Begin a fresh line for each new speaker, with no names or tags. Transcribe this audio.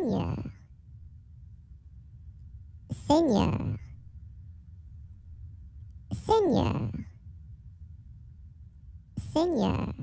Seigneur. Seigneur. Seigneur. Seigneur.